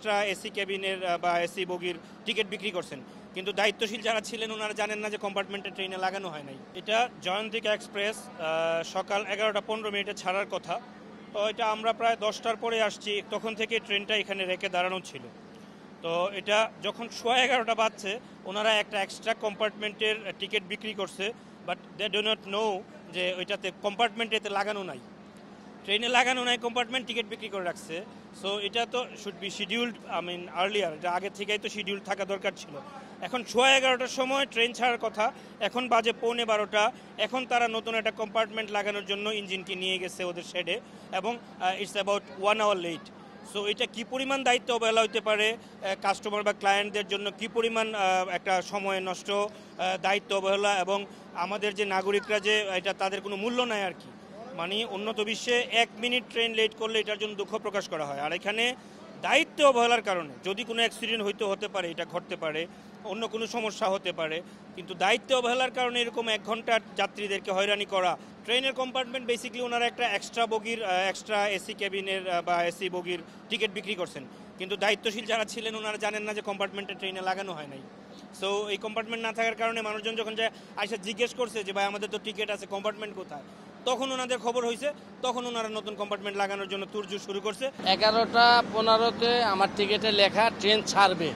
Extra AC কেবিনের আহ, বা AC বগির ticket বিক্রি করছেন। কিন্তু দায়িত্বশীল যারা ছিলেন ওনারা জানেন না যে কম্পার্টমেন্টে ট্রেনে লাগানো হয় নাই। এটা জয়ন্তিকা এক্সপ্রেস সকাল এগারোটা পনেরো মিনিটে ছাড়ার কথা। তো এটা আমরা প্রায় দশটার পরে আসছি তখন থেকে ট্রেনটা এখানে রেখে দাঁড়ানো ছিল। তো এটা যখন সোয়া এগারোটা বাজছে ওনারা একটা এক্সট্রা কম্পার্টমেন্টের টিকিট বিক্রি করছে but they do not know যে ওইটাতে কম্পার্টমেন্ট লাগানো নাই। ট্রেনে লাগানো নাই কম্পার্টমেন্ট টিকিট বিক্রি করে রাখছে। সো এটা তো should be scheduled I mean earlier এটা আগে থেকেই তো শিডিউল থাকা দরকার ছিল। এখন সোয়া এগারোটার সময় ট্রেন ছাড়ার কথা, এখন বাজে পৌনে বারোটা। এখন তারা নতুন একটা কম্পার্টমেন্ট লাগানোর জন্য ইঞ্জিনকে নিয়ে গেছে ওদের শেডে এবং it's about one hour late so এটা কি পরিমাণ দায়িত্ব অবহেলা হতে পারে? কাস্টমার বা ক্লায়েন্টদের জন্য কি পরিমাণ একটা সময় নষ্ট দায়িত্ব অবহেলা এবং আমাদের যে নাগরিকরা যে, এটা তাদের কোনো মূল্য নাই আর কি। মানে উন্নত বিশ্বে এক মিনিট ট্রেন লেট করলে এটার জন্য দুঃখ প্রকাশ করা হয়। আর এখানে দায়িত্ব অবহেলার কারণে, যদি কোনো অ্যাক্সিডেন্ট হইতে হতে পারে, এটা ঘটতে পারে, অন্য কোনো সমস্যা হতে পারে, কিন্তু দায়িত্ব অবহেলার কারণে এরকম এক ঘণ্টা যাত্রীদেরকে হয়রানি করা, ট্রেনের কম্পার্টমেন্ট বেসিক্যালি ওনারা একটা এক্সট্রা বগির এক্সট্রা এসি ক্যাবিনের বা এসি বগির টিকিট বিক্রি করছেন। কিন্তু দায়িত্বশীল যারা ছিলেন, ওনারা জানেন না যে কম্পার্টমেন্টে ট্রেনে লাগানো হয় নাই। সো এই কম্পার্টমেন্ট না থাকার কারণে মানুষজন যখন যায়, আইসা জিজ্ঞেস করছে যে, ভাই, আমাদের তো টিকিট আছে কম্পার্টমেন্ট কোথায়? তখন ওনাদের খবর হয়েছে তখন ওনারা নতুন কম্পার্টমেন্ট লাগানোর জন্য তুরজু শুরু করছে। এগারোটা পনেরোতে আমার টিকিটে লেখা, ট্রেন ছাড়বে।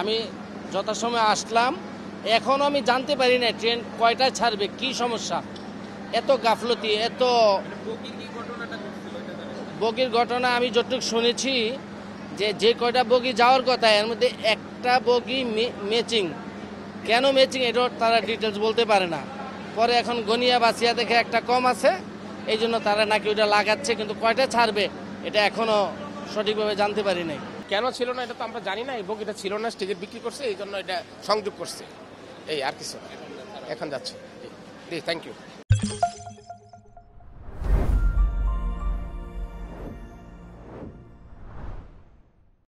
আমি যথাসময়ে আসলাম। এখনও আমি জানতে পারি না ট্রেন কয়টায় ছাড়বে? কি সমস্যা? এত গাফলতি, এত বগির ঘটনা আমি যতটুকু শুনেছি যে যে কয়টা বগি যাওয়ার কথা, এর মধ্যে একটা বগি ম্যাচিং কেন ম্যাচিং এটা তারা ডিটেলস বলতে পারে না। পরে এখন গনিয়া বাসিয়া দেখে একটা কম আছে। এই জন্য তারা নাকি ওটা লাগাচ্ছে, কিন্তু কয়টা ছাড়বে এটা এখনও সঠিকভাবে জানতে পারি নাই। কেন ছিল না এটা তো আমরা জানি না, এই এটা ছিল না, স্টেজে বিক্রি করছে, এই জন্য এটা সংযোগ করছে। এই আর কিছু এখন যাচ্ছে। Thank you